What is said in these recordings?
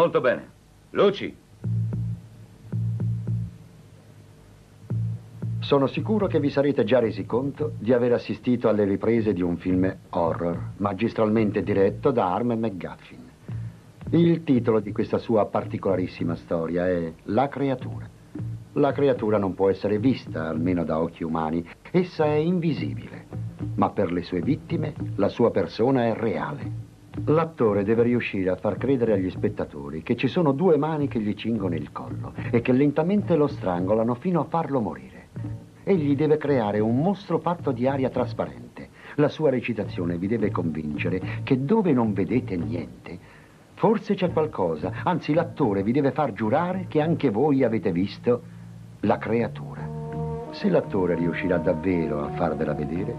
Molto bene. Luci. Sono sicuro che vi sarete già resi conto di aver assistito alle riprese di un film horror, magistralmente diretto da Arm McGuffin. Il titolo di questa sua particolarissima storia è La creatura. La creatura non può essere vista, almeno da occhi umani. Essa è invisibile, ma per le sue vittime la sua persona è reale. L'attore deve riuscire a far credere agli spettatori che ci sono due mani che gli cingono il collo e che lentamente lo strangolano fino a farlo morire. Egli deve creare un mostro fatto di aria trasparente. La sua recitazione vi deve convincere che dove non vedete niente, forse c'è qualcosa. Anzi, l'attore vi deve far giurare che anche voi avete visto la creatura. Se l'attore riuscirà davvero a farvela vedere,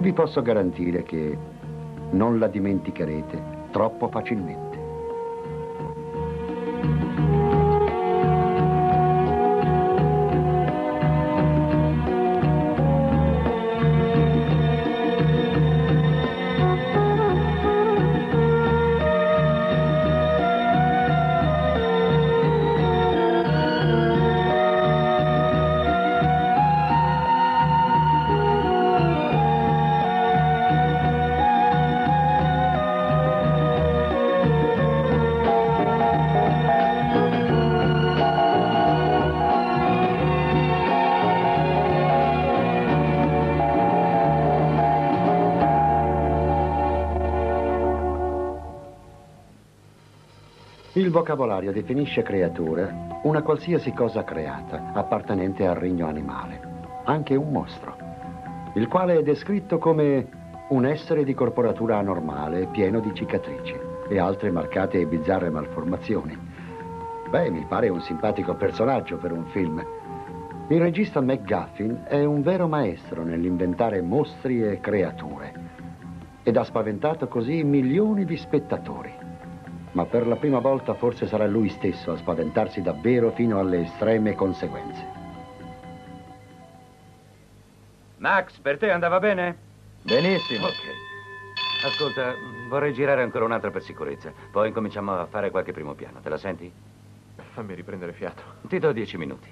vi posso garantire che non la dimenticherete troppo facilmente. Vocabolario definisce creatura una qualsiasi cosa creata, appartenente al regno animale, anche un mostro, il quale è descritto come un essere di corporatura anormale, pieno di cicatrici e altre marcate e bizzarre malformazioni. Beh, mi pare un simpatico personaggio per un film. Il regista McGuffin è un vero maestro nell'inventare mostri e creature ed ha spaventato così milioni di spettatori ma per la prima volta forse sarà lui stesso a spaventarsi davvero fino alle estreme conseguenze. Max, per te andava bene? Benissimo. Ok. Ascolta, vorrei girare ancora un'altra per sicurezza. Poi incominciamo a fare qualche primo piano. Te la senti? Fammi riprendere fiato. Ti do dieci minuti.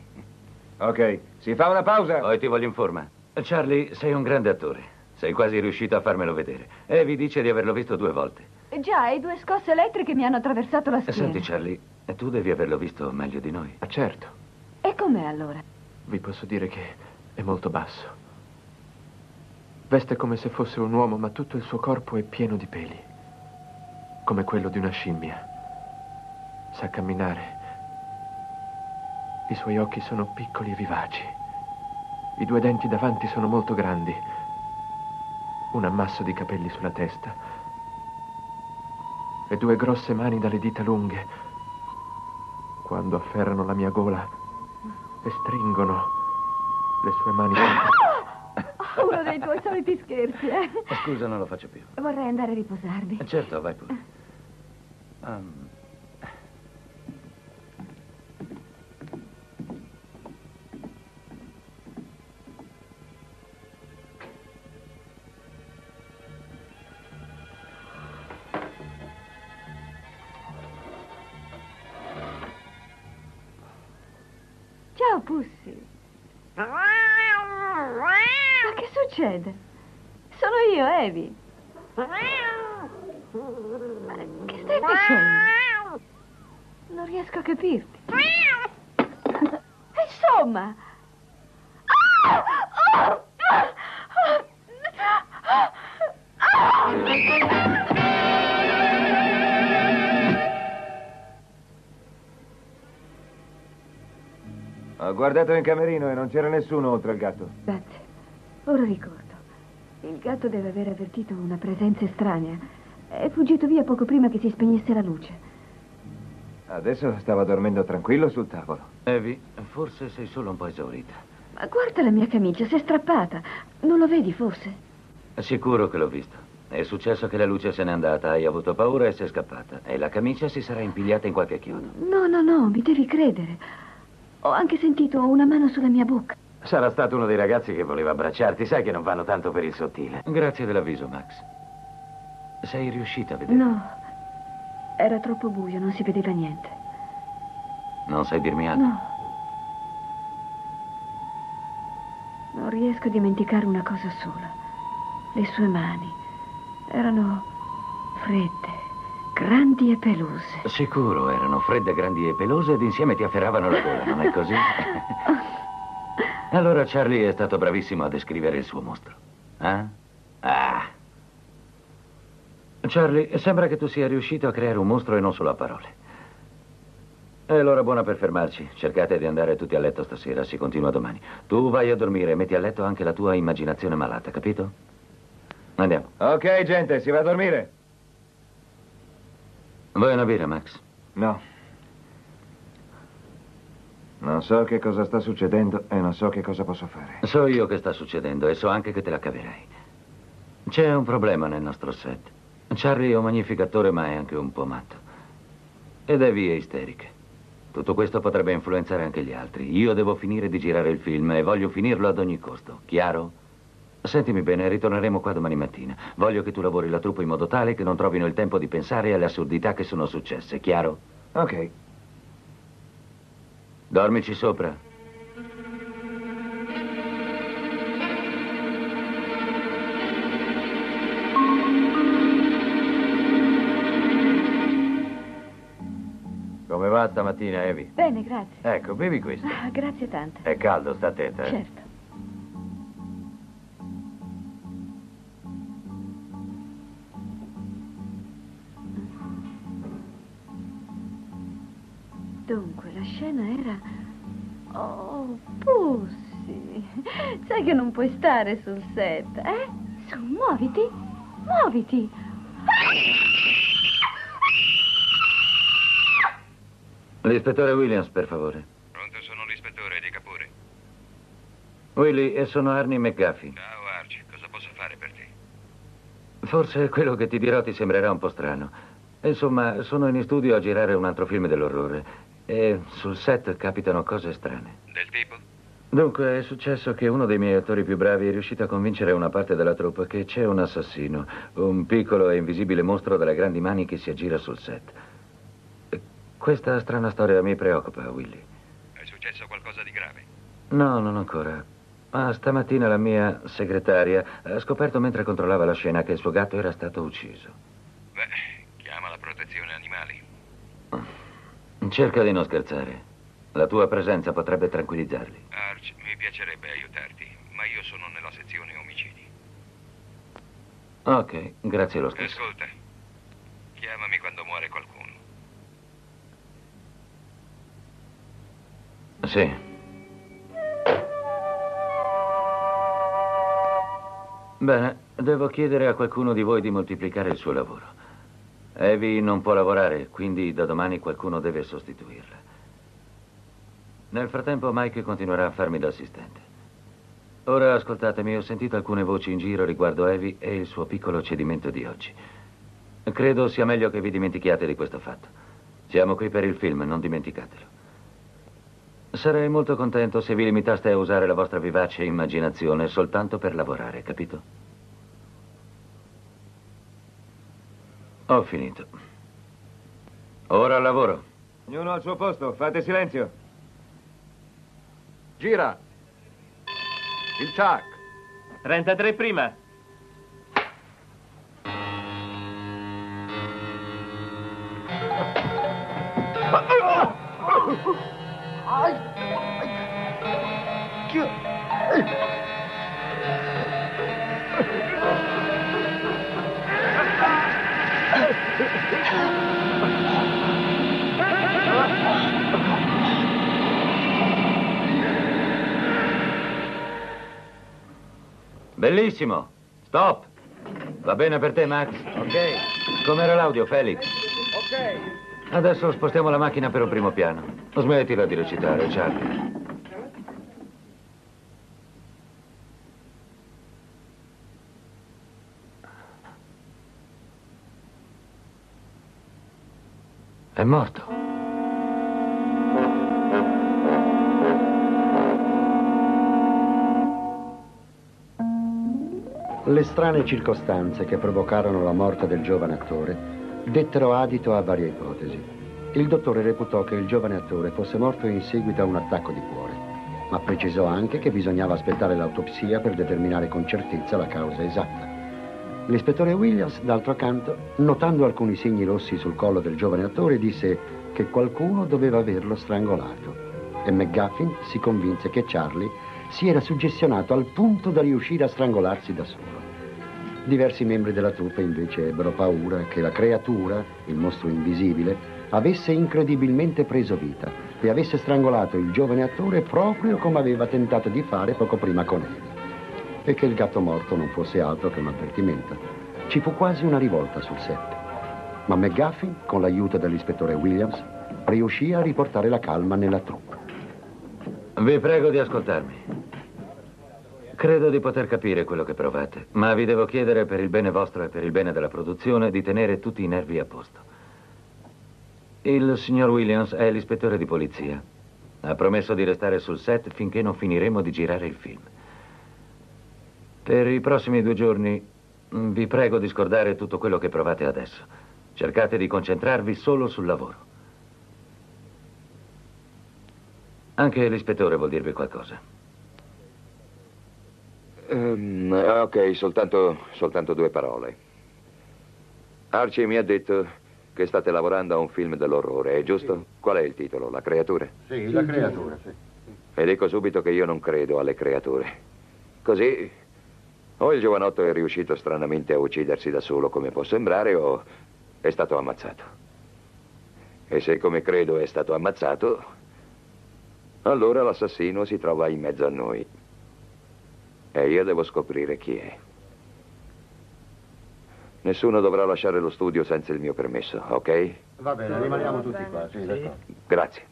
Ok, si fa una pausa. Poi ti voglio in forma. Charlie, sei un grande attore. Sei quasi riuscito a farmelo vedere. Evie dice di averlo visto due volte. Già, e due scosse elettriche mi hanno attraversato la schiena. Senti, Charlie, tu devi averlo visto meglio di noi. Ah, certo. E com'è allora? Vi posso dire che è molto basso. Veste come se fosse un uomo, ma tutto il suo corpo è pieno di peli. Come quello di una scimmia. Sa camminare. I suoi occhi sono piccoli e vivaci. I due denti davanti sono molto grandi. Un ammasso di capelli sulla testa. E due grosse mani dalle dita lunghe. Quando afferrano la mia gola e stringono le sue mani. Uno dei tuoi soliti scherzi, eh? Scusa, non lo faccio più. Vorrei andare a riposarmi. Certo, vai pure. Um, Pussy. Ma che succede? Sono io, Evie. Ma che stai facendo? Non riesco a capirti. Insomma. Guardato in camerino e non c'era nessuno oltre al gatto. Grazie. Ora ricordo. Il gatto deve aver avvertito una presenza estranea. È fuggito via poco prima che si spegnesse la luce. Adesso stava dormendo tranquillo sul tavolo. Evie, forse sei solo un po' esaurita. Ma guarda la mia camicia, si è strappata. Non lo vedi forse? Sicuro che l'ho visto. È successo che la luce se n'è andata, hai avuto paura e sei scappata. E la camicia si sarà impigliata in qualche chiodo. No, no, no, mi devi credere. Ho anche sentito una mano sulla mia bocca. Sarà stato uno dei ragazzi che voleva abbracciarti. Sai che non vanno tanto per il sottile. Grazie dell'avviso, Max. Sei riuscita a vedere? No. Era troppo buio, non si vedeva niente. Non sai dirmi altro? No. Non riesco a dimenticare una cosa sola. Le sue mani erano fredde, grandi e pelose. Sicuro, erano fredde, grandi e pelose ed insieme ti afferravano la gola, non è così? allora Charlie è stato bravissimo a descrivere il suo mostro. Eh? Ah. Charlie, sembra che tu sia riuscito a creare un mostro e non solo a parole. È l'ora buona per fermarci. Cercate di andare tutti a letto stasera, si continua domani. Tu vai a dormire e metti a letto anche la tua immaginazione malata, capito? Andiamo. Ok, gente, si va a dormire. Vuoi una birra, Max? No. Non so che cosa sta succedendo e non so che cosa posso fare. So io che sta succedendo e so anche che te la caverai. C'è un problema nel nostro set. Charlie è un magnifico attore, ma è anche un po' matto. Ed è via isteriche. Tutto questo potrebbe influenzare anche gli altri. Io devo finire di girare il film e voglio finirlo ad ogni costo. Chiaro? Sentimi bene, ritorneremo qua domani mattina. Voglio che tu lavori la truppa in modo tale che non trovino il tempo di pensare alle assurdità che sono successe. Chiaro? Ok. Dormici sopra. Come va stamattina, Evi? Bene, grazie. Ecco, bevi questo. Ah, grazie tante. È caldo, sta attenta, eh? Certo. Dunque, la scena era... Oh, Pussy. Sai che non puoi stare sul set, eh? Su, muoviti. Muoviti. L'ispettore Williams, per favore. Pronto, sono l'ispettore, dica pure. Willy, e sono Arnie McGuffey. Ciao Archie, cosa posso fare per te? Forse quello che ti dirò ti sembrerà un po' strano. Insomma, sono in studio a girare un altro film dell'orrore e sul set capitano cose strane. Del tipo? Dunque, è successo che uno dei miei attori più bravi è riuscito a convincere una parte della troupe che c'è un assassino, un piccolo e invisibile mostro dalle grandi mani che si aggira sul set. Questa strana storia mi preoccupa, Willy. È successo qualcosa di grave? No, non ancora. Ma stamattina la mia segretaria ha scoperto mentre controllava la scena che il suo gatto era stato ucciso. Beh, chiama la protezione animali. Cerca di non scherzare. La tua presenza potrebbe tranquillizzarli. Arch, mi piacerebbe aiutarti, ma io sono nella sezione omicidi. Ok, grazie lo stesso. Ascolta, chiamami quando muore qualcuno. Sì. Bene, devo chiedere a qualcuno di voi di moltiplicare il suo lavoro. Evie non può lavorare, quindi da domani qualcuno deve sostituirla. Nel frattempo Mike continuerà a farmi da assistente. Ora ascoltatemi, ho sentito alcune voci in giro riguardo Evie e il suo piccolo cedimento di oggi. Credo sia meglio che vi dimentichiate di questo fatto. Siamo qui per il film, non dimenticatelo. Sarei molto contento se vi limitaste a usare la vostra vivace immaginazione soltanto per lavorare, capito? Ho finito. Ora al lavoro. Ognuno al suo posto, fate silenzio. Gira. Il Chuck. 33 prima. Bellissimo. Stop. Va bene per te, Max? Ok. Com'era l'audio, Felix? Ok. Adesso spostiamo la macchina per un primo piano. Smettila di recitare, Charlie. È morto. Le strane circostanze che provocarono la morte del giovane attore dettero adito a varie ipotesi. Il dottore reputò che il giovane attore fosse morto in seguito a un attacco di cuore, ma precisò anche che bisognava aspettare l'autopsia per determinare con certezza la causa esatta. L'ispettore Williams, d'altro canto, notando alcuni segni rossi sul collo del giovane attore, disse che qualcuno doveva averlo strangolato e McGuffin si convinse che Charlie si era suggestionato al punto da riuscire a strangolarsi da solo. Diversi membri della troupe invece ebbero paura che la creatura, il mostro invisibile, avesse incredibilmente preso vita e avesse strangolato il giovane attore proprio come aveva tentato di fare poco prima con Amy. E che il gatto morto non fosse altro che un avvertimento. Ci fu quasi una rivolta sul set. Ma McGuffin, con l'aiuto dell'ispettore Williams, riuscì a riportare la calma nella troupe. Vi prego di ascoltarmi. Credo di poter capire quello che provate, ma vi devo chiedere per il bene vostro e per il bene della produzione di tenere tutti i nervi a posto. Il signor Williams è l'ispettore di polizia. Ha promesso di restare sul set finché non finiremo di girare il film. Per i prossimi due giorni vi prego di scordare tutto quello che provate adesso. Cercate di concentrarvi solo sul lavoro. Anche l'ispettore vuol dirvi qualcosa. Um, ok, soltanto, soltanto due parole. Archie mi ha detto che state lavorando a un film dell'orrore, è giusto? Sì. Qual è il titolo? La creatura? Sì, la creatura, sì. E dico subito che io non credo alle creature. Così, o il giovanotto è riuscito stranamente a uccidersi da solo, come può sembrare, o è stato ammazzato. E se, come credo, è stato ammazzato, allora l'assassino si trova in mezzo a noi. E io devo scoprire chi è. Nessuno dovrà lasciare lo studio senza il mio permesso, ok? Va bene, rimaniamo tutti qua, sì, d'accordo. Grazie.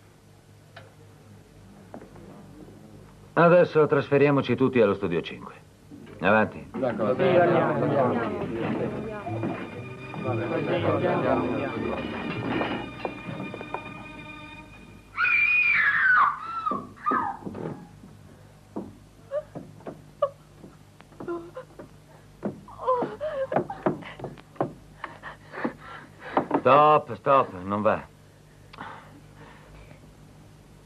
Adesso trasferiamoci tutti allo studio 5. Avanti. D'accordo. Andiamo, andiamo. Va bene, andiamo. Stop, non va.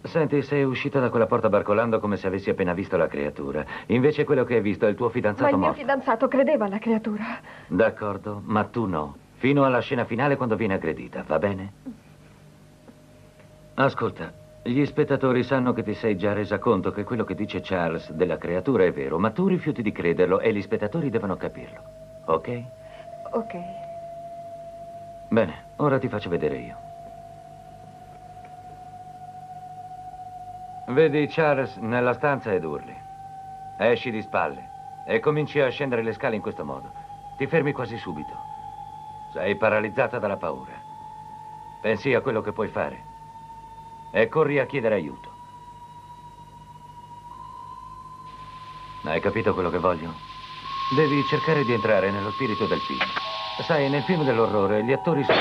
Senti, sei uscita da quella porta barcolando come se avessi appena visto la creatura. Invece quello che hai visto è il tuo fidanzato morto. Ma il mio morto. fidanzato credeva alla creatura. D'accordo, ma tu no. Fino alla scena finale quando viene aggredita, va bene? Ascolta, gli spettatori sanno che ti sei già resa conto che quello che dice Charles della creatura è vero, ma tu rifiuti di crederlo e gli spettatori devono capirlo. Ok? Ok. Bene, ora ti faccio vedere io. Vedi Charles nella stanza ed urli. Esci di spalle e cominci a scendere le scale in questo modo. Ti fermi quasi subito. Sei paralizzata dalla paura. Pensi a quello che puoi fare e corri a chiedere aiuto. Hai capito quello che voglio? Devi cercare di entrare nello spirito del film. Sai, nel film dell'orrore gli attori sono...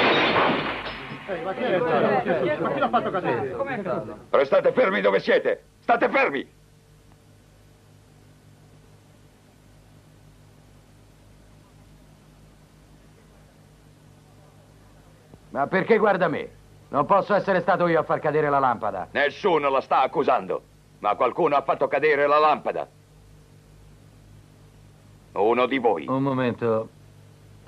Ehi, ma chi è stato? Ma chi l'ha fatto cadere? Com'è stato? Restate fermi dove siete! State fermi! Ma perché guarda me? Non posso essere stato io a far cadere la lampada. Nessuno la sta accusando, ma qualcuno ha fatto cadere la lampada. Uno di voi. Un momento.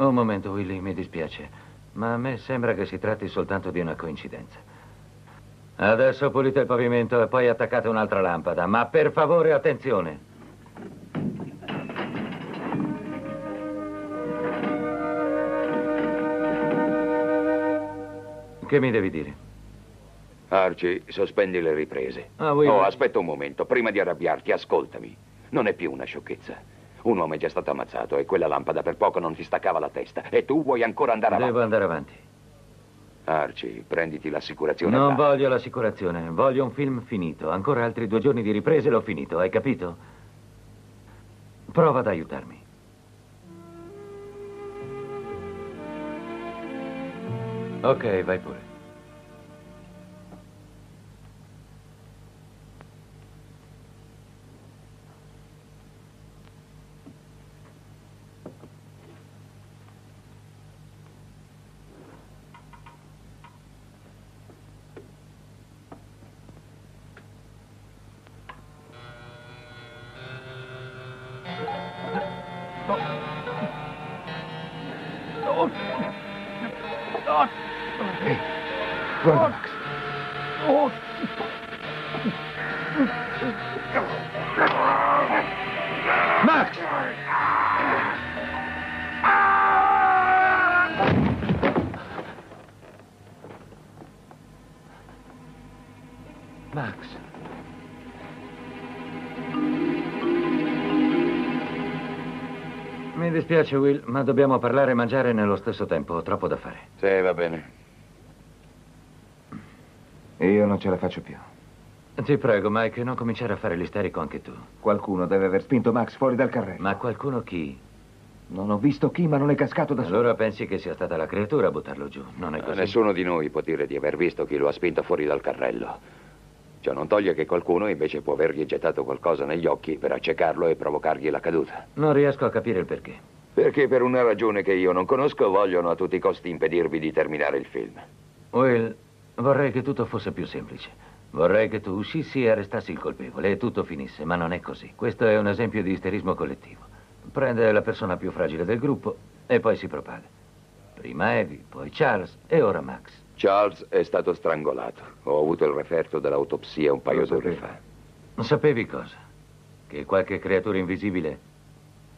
Un momento, Willy, mi dispiace. Ma a me sembra che si tratti soltanto di una coincidenza. Adesso pulite il pavimento e poi attaccate un'altra lampada. Ma per favore, attenzione. Che mi devi dire? Archie, sospendi le riprese. Ah, Willy. Oh, aspetta un momento. Prima di arrabbiarti, ascoltami. Non è più una sciocchezza. Un uomo è già stato ammazzato e quella lampada per poco non ti staccava la testa. E tu vuoi ancora andare avanti? Devo andare avanti. Archie, prenditi l'assicurazione. Non voglio l'assicurazione, voglio un film finito. Ancora altri due giorni di riprese l'ho finito, hai capito? Prova ad aiutarmi. Ok, vai pure. Guarda. Max! Max. Mi dispiace, Will, ma dobbiamo parlare e mangiare nello stesso tempo. Ho troppo da fare. Sì, va bene. Io non ce la faccio più. Ti prego, Mike, non cominciare a fare l'isterico anche tu. Qualcuno deve aver spinto Max fuori dal carrello. Ma qualcuno chi? Non ho visto chi, ma non è cascato da solo. Allora pensi che sia stata la creatura a buttarlo giù? Non è Ma così? Nessuno di noi può dire di aver visto chi lo ha spinto fuori dal carrello. Ciò non toglie che qualcuno invece può avergli gettato qualcosa negli occhi per accecarlo e provocargli la caduta. Non riesco a capire il perché. Perché per una ragione che io non conosco vogliono a tutti i costi impedirvi di terminare il film. Will, vorrei che tutto fosse più semplice. Vorrei che tu uscissi e arrestassi il colpevole e tutto finisse, ma non è così. Questo è un esempio di isterismo collettivo. Prende la persona più fragile del gruppo e poi si propaga. Prima Evie, poi Charles e ora Max. Charles è stato strangolato. Ho avuto il referto dell'autopsia un paio d'ore fa. Sapevi cosa? Che qualche creatura invisibile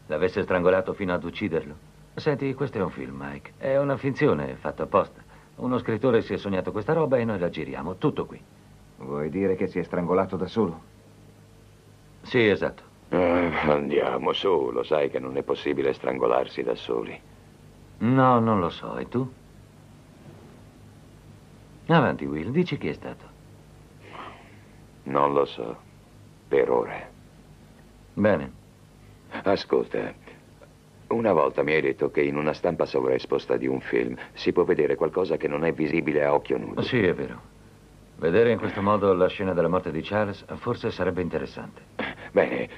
l'avesse strangolato fino ad ucciderlo? Senti, questo è un film, Mike. È una finzione fatta apposta. Uno scrittore si è sognato questa roba e noi la giriamo. Tutto qui. Vuoi dire che si è strangolato da solo? Sì, esatto. Eh, andiamo su, lo sai che non è possibile strangolarsi da soli. No, non lo so. E tu? Avanti, Will, dici chi è stato. Non lo so. Per ora. Bene. Ascolta, una volta mi hai detto che in una stampa sovraesposta di un film si può vedere qualcosa che non è visibile a occhio nudo. Sì, è vero. Vedere in questo modo la scena della morte di Charles forse sarebbe interessante. Bene,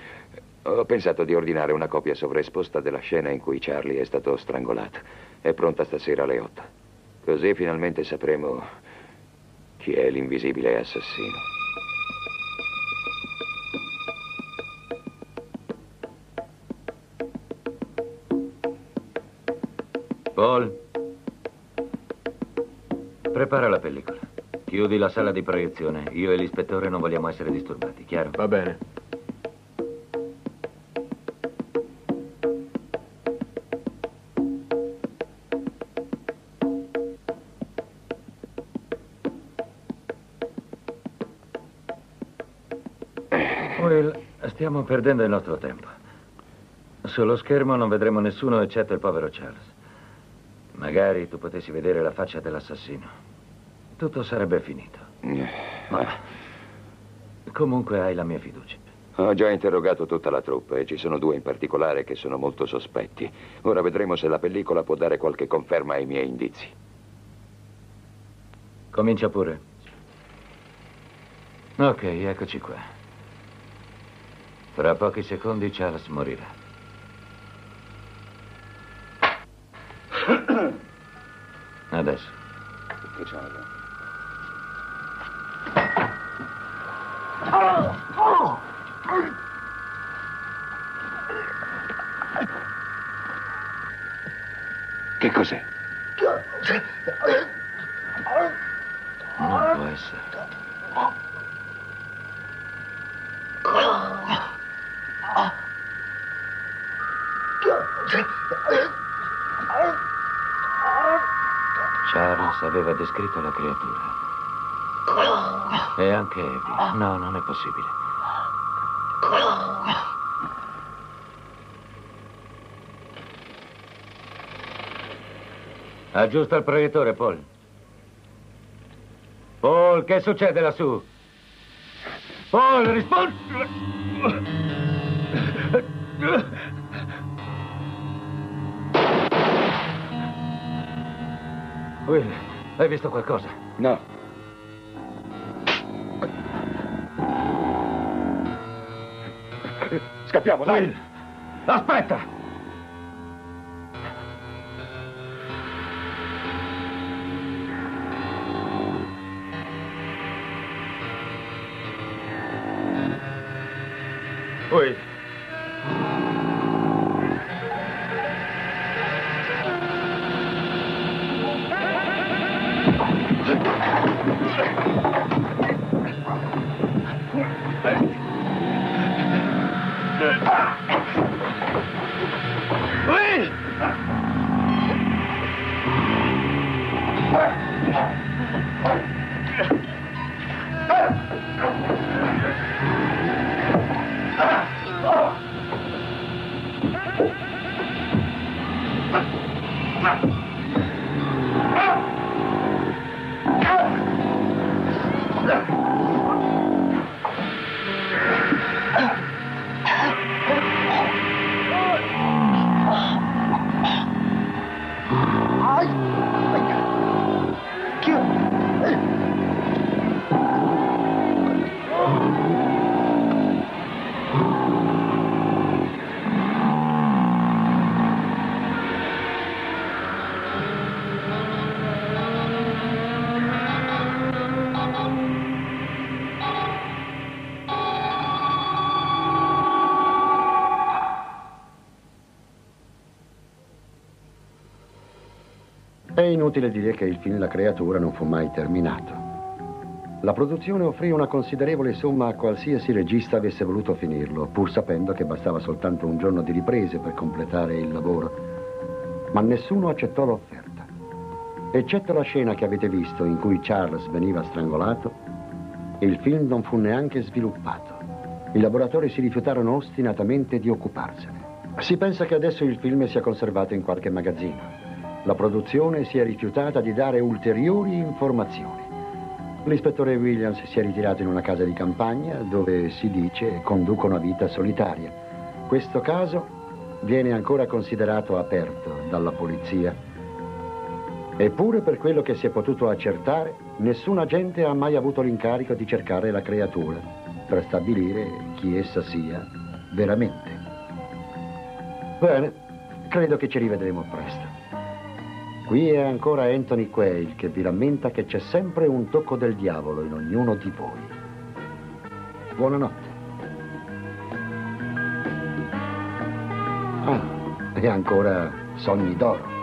ho pensato di ordinare una copia sovraesposta della scena in cui Charlie è stato strangolato. È pronta stasera alle 8. Così finalmente sapremo chi è l'invisibile assassino. Prepara la pellicola. Chiudi la sala di proiezione. Io e l'ispettore non vogliamo essere disturbati, chiaro? Va bene. Will, stiamo perdendo il nostro tempo. Sullo schermo non vedremo nessuno eccetto il povero Charles. Magari tu potessi vedere la faccia dell'assassino. Tutto sarebbe finito. Ma comunque hai la mia fiducia. Ho già interrogato tutta la truppa e ci sono due in particolare che sono molto sospetti. Ora vedremo se la pellicola può dare qualche conferma ai miei indizi. Comincia pure. Ok, eccoci qua. Fra pochi secondi Charles morirà. Adesso. Che Non può essere. Charles aveva descritto la creatura. E anche Evie. No, non è possibile. Aggiusta il proiettore, Paul. Paul, che succede lassù? Paul, rispondi! Will, hai visto qualcosa? No. Scappiamo, dai! Will, aspetta! Inutile dire che il film La creatura non fu mai terminato. La produzione offrì una considerevole somma a qualsiasi regista avesse voluto finirlo, pur sapendo che bastava soltanto un giorno di riprese per completare il lavoro. Ma nessuno accettò l'offerta. Eccetto la scena che avete visto in cui Charles veniva strangolato, il film non fu neanche sviluppato. I laboratori si rifiutarono ostinatamente di occuparsene. Si pensa che adesso il film sia conservato in qualche magazzino. La produzione si è rifiutata di dare ulteriori informazioni. L'ispettore Williams si è ritirato in una casa di campagna dove si dice conducono a vita solitaria. Questo caso viene ancora considerato aperto dalla polizia. Eppure per quello che si è potuto accertare, nessun agente ha mai avuto l'incarico di cercare la creatura per stabilire chi essa sia veramente. Bene, credo che ci rivedremo presto. Qui è ancora Anthony Quayle che vi rammenta che c'è sempre un tocco del diavolo in ognuno di voi. Buonanotte. Ah, e ancora sogni d'oro.